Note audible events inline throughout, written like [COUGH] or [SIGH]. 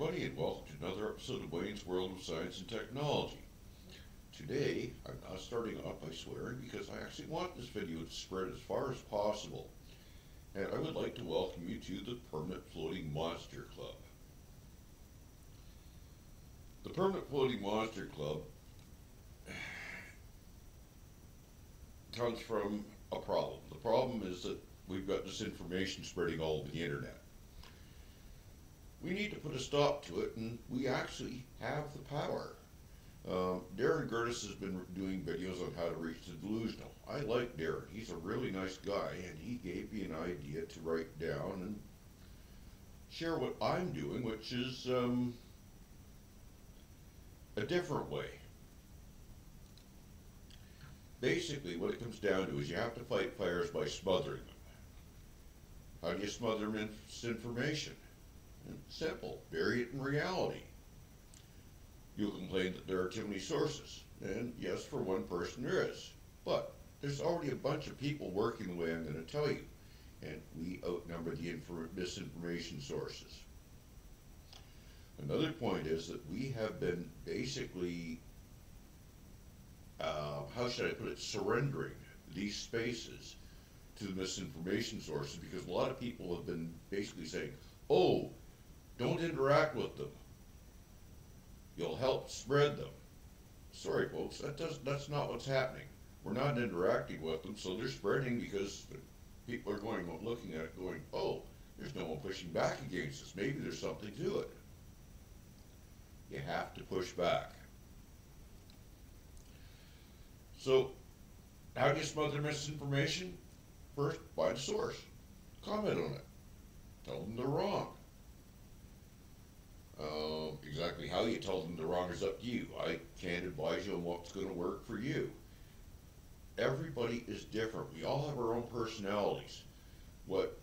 everybody, and welcome to another episode of Wayne's World of Science and Technology. Today, I'm not starting off by swearing because I actually want this video to spread as far as possible. And I would like to welcome you to the Permanent Floating Monster Club. The Permanent Floating Monster Club comes from a problem. The problem is that we've got this information spreading all over the internet we need to put a stop to it, and we actually have the power. Um, Darren Gerdes has been doing videos on how to reach the delusional. I like Darren. He's a really nice guy, and he gave me an idea to write down and share what I'm doing, which is um, a different way. Basically, what it comes down to is you have to fight fires by smothering them. How do you smother misinformation? Simple. Bury it in reality. You'll complain that there are too many sources. And yes, for one person there is. But there's already a bunch of people working the way I'm going to tell you. And we outnumber the misinformation sources. Another point is that we have been basically, uh, how should I put it, surrendering these spaces to the misinformation sources because a lot of people have been basically saying, oh, don't interact with them. You'll help spread them. Sorry, folks, that does, that's not what's happening. We're not interacting with them, so they're spreading because people are going, looking at it going, oh, there's no one pushing back against us. Maybe there's something to it. You have to push back. So, how do you smother misinformation? First, find a source. Comment on it. Tell them they're wrong. Uh, exactly how you tell them they're wrong is up to you. I can't advise you on what's going to work for you. Everybody is different. We all have our own personalities. What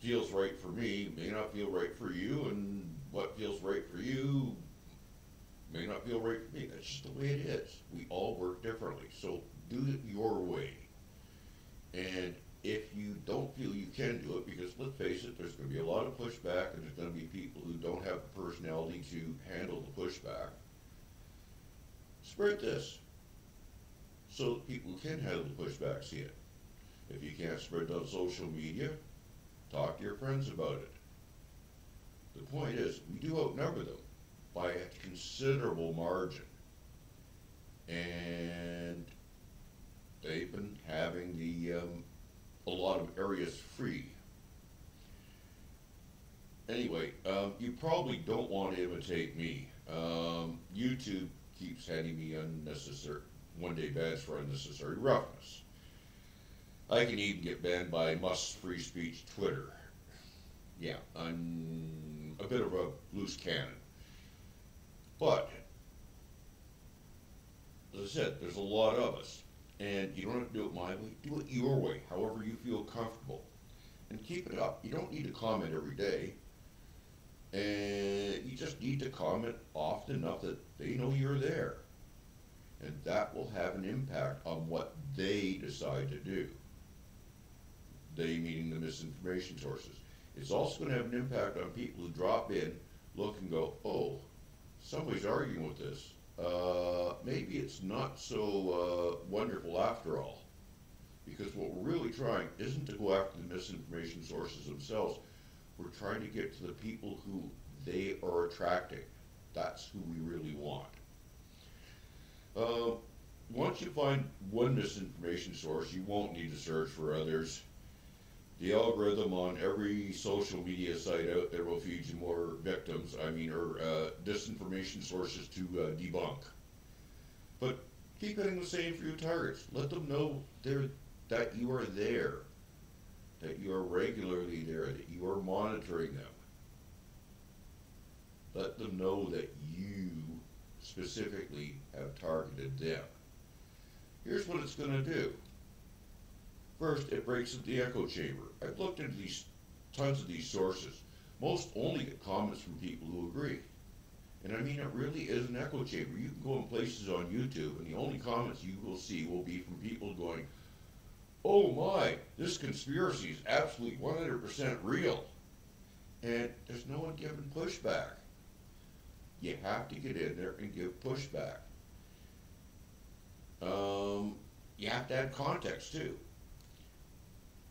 feels right for me may not feel right for you, and what feels right for you may not feel right for me. That's just the way it is. We all work differently. So do it your way. And if you don't feel you can do it, because let's face it, there's going to be a lot of pushback, and there's going to be people who don't to handle the pushback, spread this so that people can handle the pushback see it. If you can't spread it on social media, talk to your friends about it. The point is, we do outnumber them by a considerable margin. And they've been having the um, a lot of areas free. Anyway, um, you probably don't want to imitate me. Um, YouTube keeps handing me unnecessary one-day bans for unnecessary roughness. I can even get banned by Musk's free speech Twitter. Yeah, I'm a bit of a loose cannon. But, as I said, there's a lot of us. And you don't have to do it my way, do it your way, however you feel comfortable. And keep it up. You don't need to comment every day. And you just need to comment often enough that they know you're there. And that will have an impact on what they decide to do. They meaning the misinformation sources. It's also going to have an impact on people who drop in, look and go, oh, somebody's arguing with this uh, maybe it's not so uh, wonderful after all. Because what we're really trying isn't to go after the misinformation sources themselves. We're trying to get to the people who they are attracting. That's who we really want. Uh, once you find one misinformation source, you won't need to search for others the algorithm on every social media site out there will feed you more victims, I mean, or uh, disinformation sources to uh, debunk. But keep hitting the same few targets. Let them know that you are there, that you are regularly there, that you are monitoring them. Let them know that you specifically have targeted them. Here's what it's going to do. First, it breaks the echo chamber. I've looked into these tons of these sources. Most only get comments from people who agree. And I mean, it really is an echo chamber. You can go in places on YouTube, and the only comments you will see will be from people going, oh my, this conspiracy is absolutely 100% real. and there's no one giving pushback. You have to get in there and give pushback. Um, you have to add context too.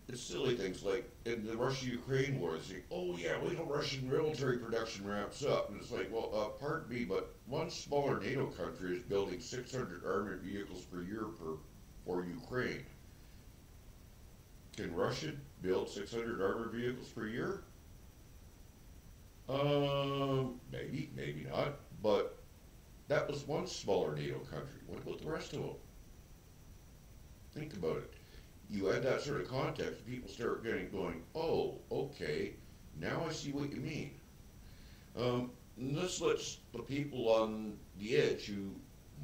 It's silly things like in the Russia-Ukraine war, they say, "Oh yeah, wait till Russian military production ramps up," and it's like, well, uh, pardon me, but one smaller NATO country is building 600 armored vehicles per year per for Ukraine. Can Russia build 600 armored vehicles per year? Um, maybe, maybe not, but that was one smaller NATO country. What about the rest of them? Think about it. You add that sort of context, people start getting going, oh, okay, now I see what you mean. Um, this lets the people on the edge who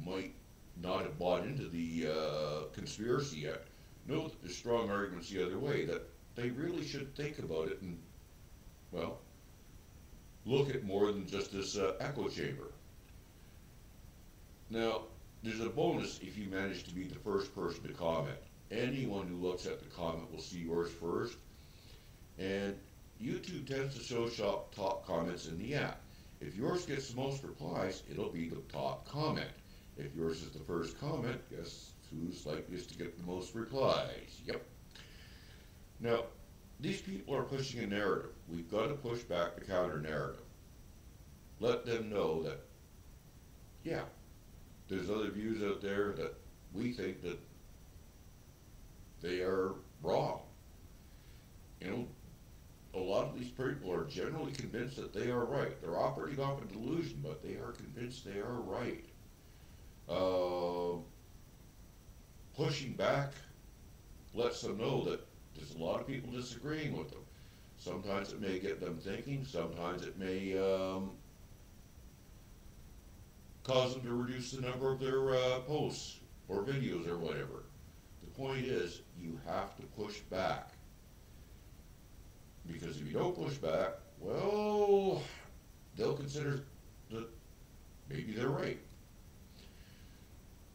might not have bought into the uh, conspiracy yet that there's strong arguments the other way, that they really should think about it and, well, look at more than just this uh, echo chamber. Now, there's a bonus if you manage to be the first person to comment. Anyone who looks at the comment will see yours first. And YouTube tends to show top comments in the app. If yours gets the most replies, it'll be the top comment. If yours is the first comment, guess who's likeliest to get the most replies? Yep. Now, these people are pushing a narrative. We've got to push back the counter narrative. Let them know that, yeah, there's other views out there that we think that they are wrong. You know, a lot of these people are generally convinced that they are right. They're operating off a delusion, but they are convinced they are right. Uh, pushing back lets them know that there's a lot of people disagreeing with them. Sometimes it may get them thinking, sometimes it may um, cause them to reduce the number of their uh, posts or videos or whatever. The point is, you have to push back. Because if you don't push back, well, they'll consider that maybe they're right.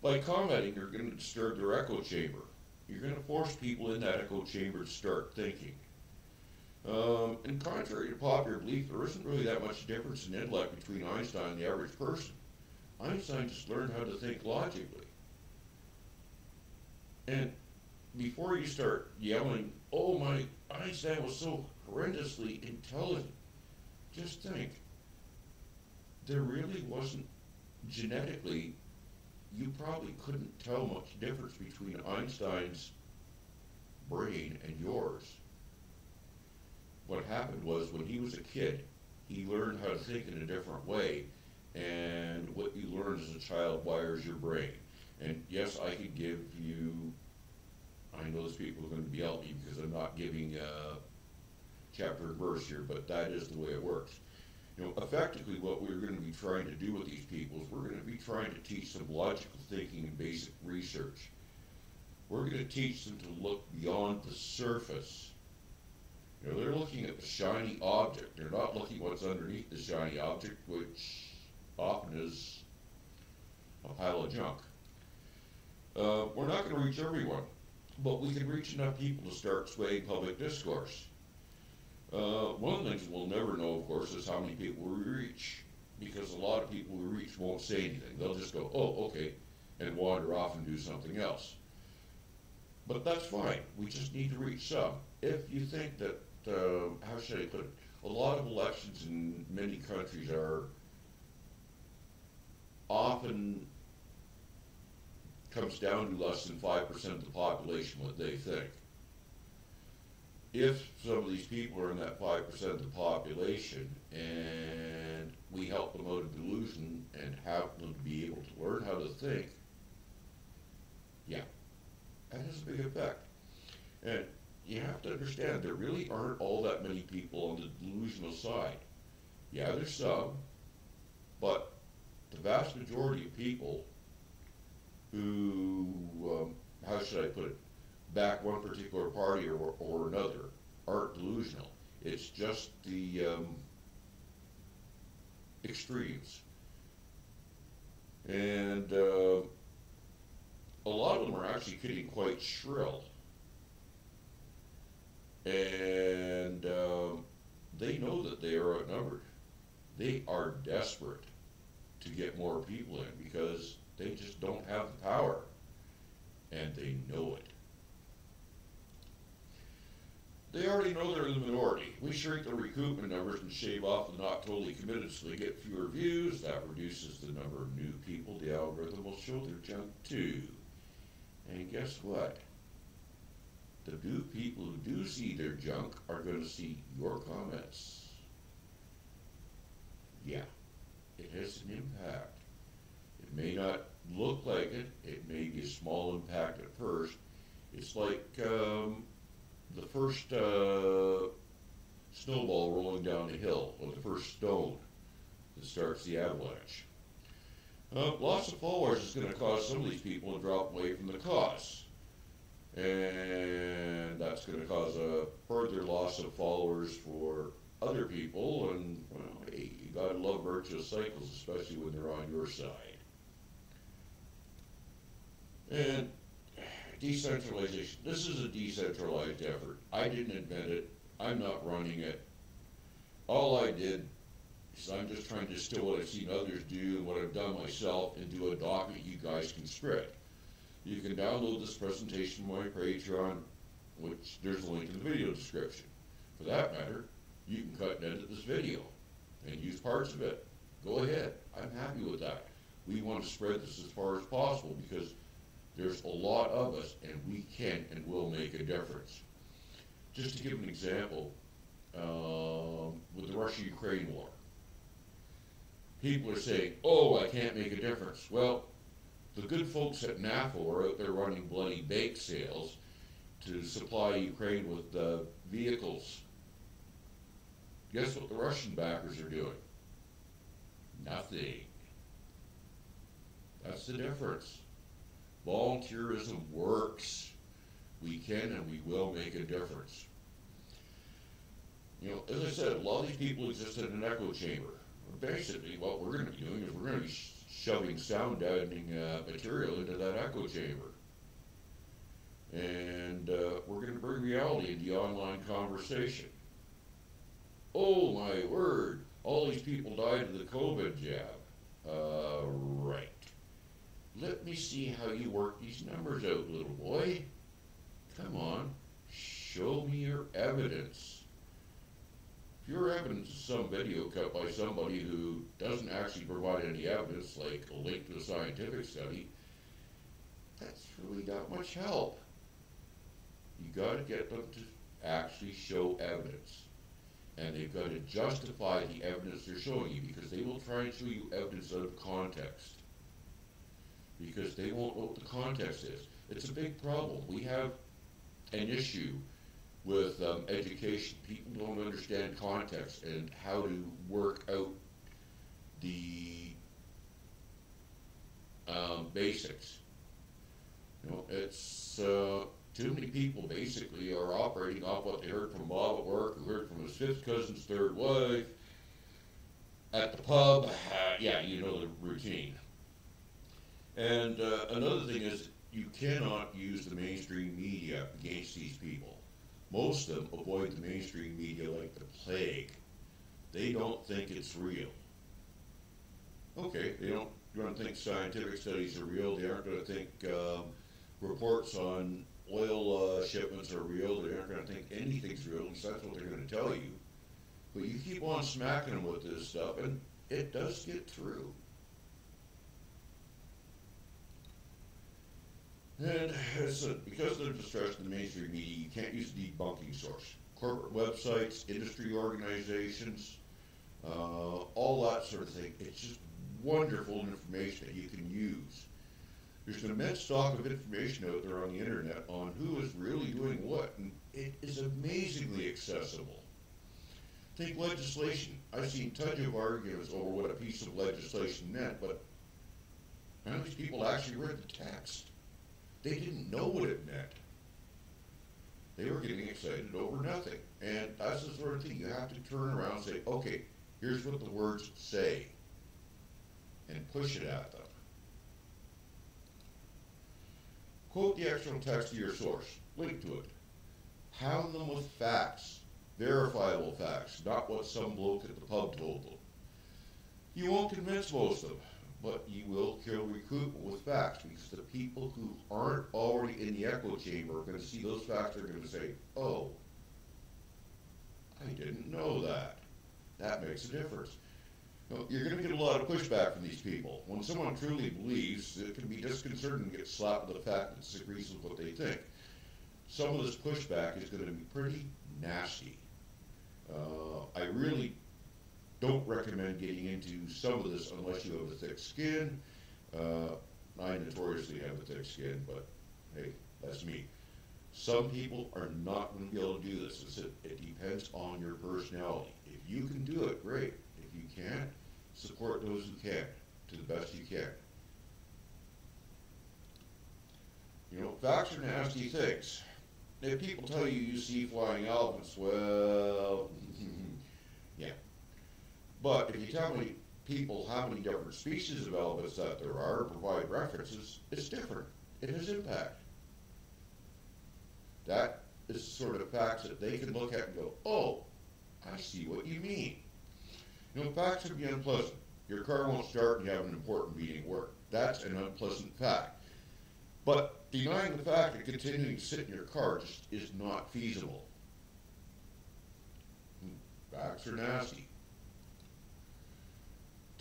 By commenting, you're going to disturb their echo chamber. You're going to force people in that echo chamber to start thinking. Um, and contrary to popular belief, there isn't really that much difference in intellect between Einstein and the average person. Einstein just learned how to think logically. And before you start yelling, oh my, Einstein was so horrendously intelligent, just think, there really wasn't genetically, you probably couldn't tell much difference between Einstein's brain and yours. What happened was when he was a kid, he learned how to think in a different way, and what you learn as a child wires your brain. And yes, I could give you I know those people are going to be at me because I'm not giving a chapter and verse here, but that is the way it works. You know, effectively, what we're going to be trying to do with these people is we're going to be trying to teach them logical thinking and basic research. We're going to teach them to look beyond the surface. You know, they're looking at the shiny object. They're not looking what's underneath the shiny object, which often is a pile of junk. Uh, we're not going to reach everyone but we can reach enough people to start swaying public discourse. Uh, one of the things we'll never know, of course, is how many people we reach, because a lot of people we reach won't say anything. They'll just go, oh, okay, and wander off and do something else. But that's fine. We just need to reach some. If you think that, uh, how should I put it, a lot of elections in many countries are often comes down to less than 5% of the population what they think. If some of these people are in that 5% of the population and we help them out of delusion and have them be able to learn how to think, yeah, that has a big effect. And you have to understand there really aren't all that many people on the delusional side. Yeah, there's some, but the vast majority of people who, um, how should I put it, back one particular party or, or another aren't delusional. It's just the um, extremes. And uh, a lot of them are actually getting quite shrill. And um, they know that they are outnumbered. They are desperate to get more people in because they just don't have the power. And they know it. They already know they're in the minority. We shrink the recoupment numbers and shave off the not totally committed so they get fewer views. That reduces the number of new people the algorithm will show their junk to. And guess what? The new people who do see their junk are going to see your comments. Yeah, it has an impact. It may not look like it, it may be a small impact at first. It's like um, the first uh, snowball rolling down the hill, or the first stone that starts the avalanche. Uh, loss of followers is going to cause some of these people to drop away from the cause. And that's going to cause a further loss of followers for other people. And, well, hey, you got to love virtuous cycles, especially when they're on your side. And decentralization. This is a decentralized effort. I didn't invent it. I'm not running it. All I did is I'm just trying to distill what I've seen others do and what I've done myself into a document you guys can spread. You can download this presentation from my Patreon, which there's a link in the video description. For that matter, you can cut and edit this video and use parts of it. Go ahead. I'm happy with that. We want to spread this as far as possible because there's a lot of us and we can and will make a difference. Just to give an example, um, with the Russia-Ukraine war, people are saying, oh, I can't make a difference. Well, the good folks at NAFO are out there running bloody bake sales to supply Ukraine with uh, vehicles. Guess what the Russian backers are doing? Nothing. That's the difference. Volunteerism works. We can and we will make a difference. You know, as I said, a lot of these people exist in an echo chamber. Basically, what we're going to be doing is we're going to be shoving sound deadening uh, material into that echo chamber. And uh, we're going to bring reality into the online conversation. Oh my word, all these people died of the COVID jab. Uh, right. Let me see how you work these numbers out, little boy. Come on, show me your evidence. If your evidence is some video cut by somebody who doesn't actually provide any evidence, like a link to a scientific study, that's really not much help. You got to get them to actually show evidence. And they've got to justify the evidence they're showing you because they will try and show you evidence out of context because they won't know what the context is. It's a big problem. We have an issue with um, education. People don't understand context and how to work out the um, basics. You know, it's uh, too many people basically are operating off what they heard from Bob at work, who heard from his fifth cousin's third wife, at the pub. Uh, yeah, you know the routine. And uh, another thing is, you cannot use the mainstream media against these people. Most of them avoid the mainstream media like the plague. They don't think it's real. Okay, they don't, don't think scientific studies are real. They aren't going to think um, reports on oil uh, shipments are real. They aren't going to think anything's real. That's what they're going to tell you. But you keep on smacking them with this stuff, and it does get through. And so because of the distress in the mainstream media, you can't use a debunking source. Corporate websites, industry organizations, uh, all that sort of thing. It's just wonderful information that you can use. There's an immense stock of information out there on the internet on who is really doing what, and it is amazingly accessible. Think legislation. I've seen tons of arguments over what a piece of legislation meant, but of these people actually read the text. They didn't know what it meant. They were getting excited over nothing. And that's the sort of thing you have to turn around and say, okay, here's what the words say, and push it at them. Quote the actual text of your source, link to it. Pound them with facts. verifiable facts, not what some bloke at the pub told them. You won't convince most of them, but you will kill recruitment with facts because the people who aren't already in the echo chamber are going to see those facts. They're going to say, "Oh, I didn't know that." That makes a difference. Now, you're going to get a lot of pushback from these people. When someone truly believes, it can be disconcerting to get slapped with the fact that disagrees with what they think. Some of this pushback is going to be pretty nasty. Uh, I really don't recommend getting into some of this unless you have a thick skin. Uh, I notoriously have a thick skin, but hey, that's me. Some people are not going to be able to do this. It, it depends on your personality. If you can do it, great. If you can't, support those who can to the best you can. You know, facts are nasty things. If people tell you you see flying elephants, well, yeah. [LAUGHS] Hmm, hmm, hmm. But if you tell me people how many different species of elephants that there are, provide references, it's different. It has impact. That is sort of facts that they can look at and go, oh, I see what you mean. You know, facts can be unpleasant. Your car won't start and you have an important meeting at work. That's an unpleasant fact. But denying the fact that continuing to sit in your car just is not feasible. Hmm, facts are nasty.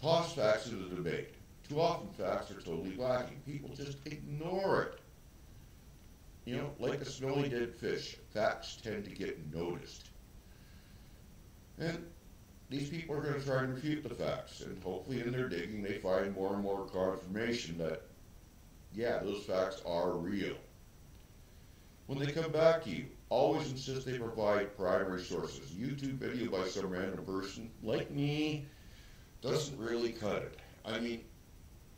Toss facts into the debate. Too often facts are totally lacking. People just ignore it. You know, like a smelly dead fish, facts tend to get noticed. And these people are going to try and refute the facts, and hopefully in their digging they find more and more confirmation that, yeah, those facts are real. When they come back to you, always insist they provide primary sources. YouTube video by some random person, like me, doesn't really cut it. I mean,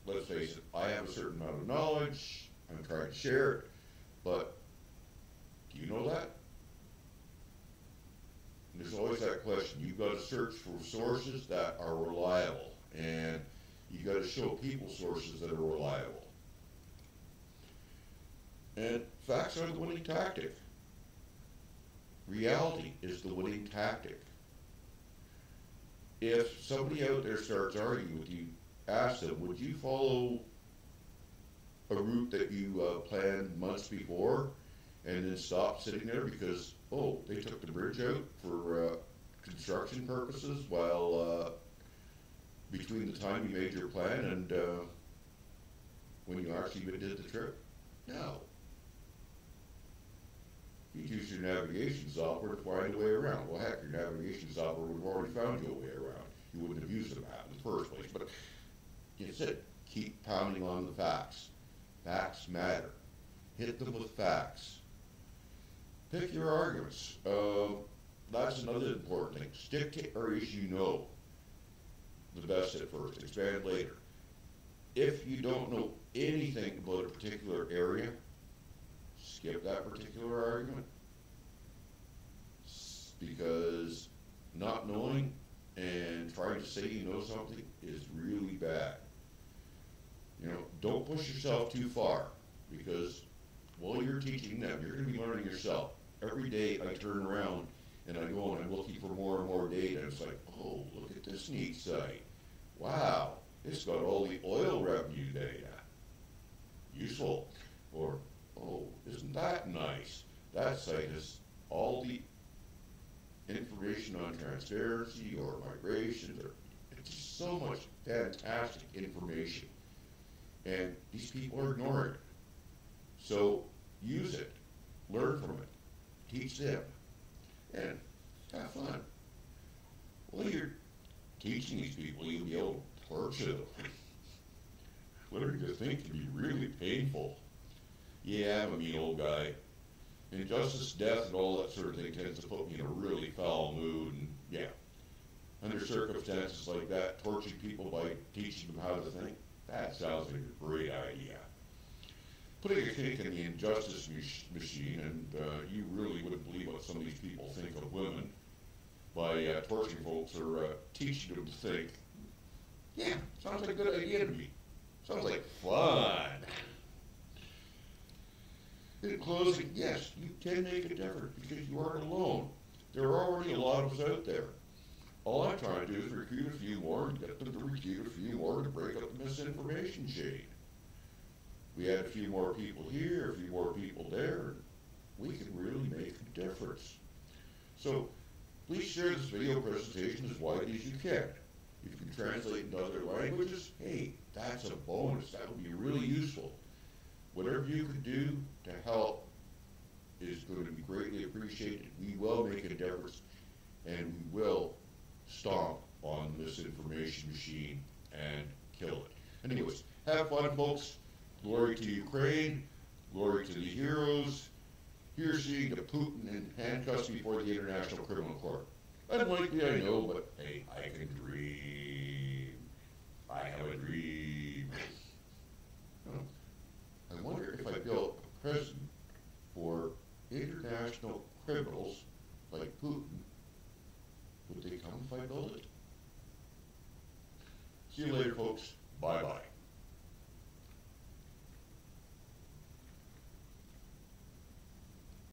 let's face it, I have a certain amount of knowledge, I'm trying to share it, but do you know that? there's always that question. You've got to search for sources that are reliable, and you've got to show people sources that are reliable. And facts are the winning tactic. Reality is the winning tactic. If somebody out there starts arguing with you, ask them, would you follow a route that you uh, planned months before and then stop sitting there because oh, they took the bridge out for uh, construction purposes while uh, between the time you made your plan and uh, when you actually did the trip? No. Use your navigation software to find a way around. Well, heck, your navigation software would have already found you a way around. You wouldn't have used the map in the first place. But you said, keep pounding on the facts. Facts matter. Hit them with facts. Pick your arguments. Uh, that's another important thing. Stick to areas you know the best at first, expand later. If you don't know anything about a particular area, skip that particular argument. Because not knowing and trying to say you know something is really bad. You know, don't push yourself too far because while you're teaching them, you're going to be learning yourself every day I turn around and I go and I'm looking for more and more data. It's like, oh, look at this neat site. Wow, it's got all the oil revenue data. Useful. Or, oh, isn't that nice? That site has all the information on transparency or migration. It's so much fantastic information. And these people are ignoring it. So use it. Learn from it teach them, and have fun. Well, you're teaching these people, you'll be able to torture them. Learning to think can be really painful. Yeah, I'm a mean old guy. Injustice, death, and all that sort of thing tends to put me in a really foul mood, and yeah. Under circumstances like that, torturing people by teaching them how to think, that sounds like a great idea putting a kink in the injustice machine, and uh, you really wouldn't believe what some of these people think of women by uh, torturing folks or uh, teaching them to think. Yeah, sounds like a good idea to me. Sounds like fun. In closing, yes, you can make a difference because you aren't alone. There are already a lot of us out there. All I'm trying to do is recruit a few more and get them to recruit a few more to break up the misinformation chain. We had a few more people here, a few more people there, we can really make a difference. So please share this video presentation as widely as you can. If you can translate into other languages, hey, that's a bonus. That would be really useful. Whatever you can do to help is going to be greatly appreciated. We will make a difference and we will stomp on this information machine and kill it. Anyways, have fun, folks. Glory to Ukraine. Glory to the heroes. Here's seeing to Putin in handcuffs before the International Criminal Court. Unlikely, I know, but hey, I can dream. I have a dream. You know, I wonder if I built a prison for international criminals like Putin, would they come if I build it? See you later, folks. Bye bye.